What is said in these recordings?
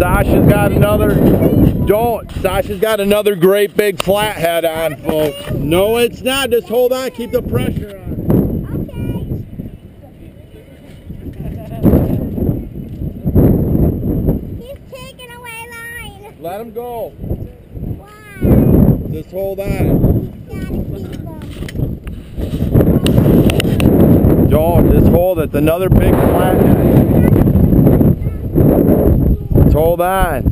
Sasha's got another, don't, Sasha's got another great big flathead on, folks. No, it's not. Just hold on. Keep the pressure on. Okay. He's taking away line. Let him go. Why? Just hold on. Gotta keep him. Don't, just hold it. Another big flathead. Hold on.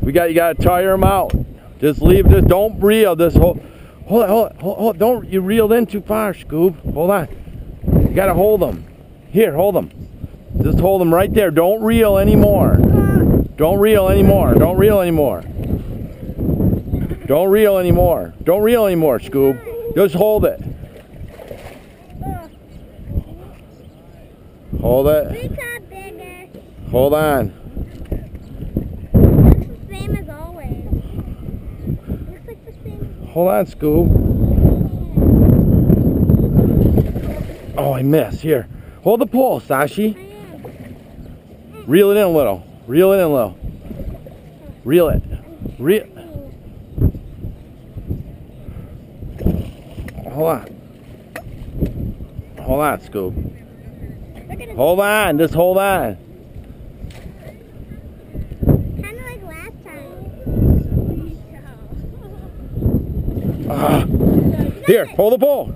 We got, you got to tire him out. Just leave this. Don't reel. This hold. Hold it, hold it, hold, hold, don't, you reeled in too far, Scoob. Hold on. You gotta hold them. Here, hold them. Just hold them right there. Don't reel anymore. Don't reel anymore. Don't reel anymore. Don't reel anymore. Don't reel anymore, Scoob. Just hold it. Hold it. Hold on. Same as always. Like same. Hold on, Scoob. Oh, I missed. Here. Hold the pole, Sashi. Reel it in a little. Reel it in a little. Reel it. Reel. Hold on. Hold on, Scoob. Look at it. Hold on. Just hold on. Kind of like last time. Ah. Here, pull the pole.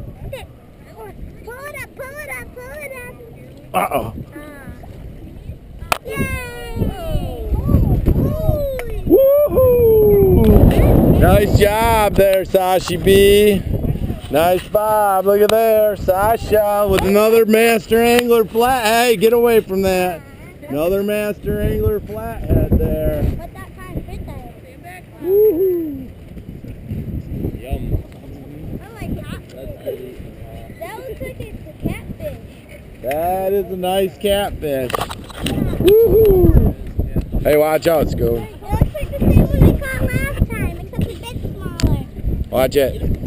Pull it up, pull it up, pull it up. Uh-oh. Ah. Yay! Ooh. Woohoo! Nice job there, Sashi B. Nice Bob. Look at there. Sasha with another master angler flat. Hey, get away from that. Another master angler flathead there. But that kind of fit there. Woohoo! I like catfish. That looks like it's a catfish. That is a nice catfish. Woohoo! Hey, watch out, Scoob. It looks like the same one we caught last time, except a bit smaller. Watch it.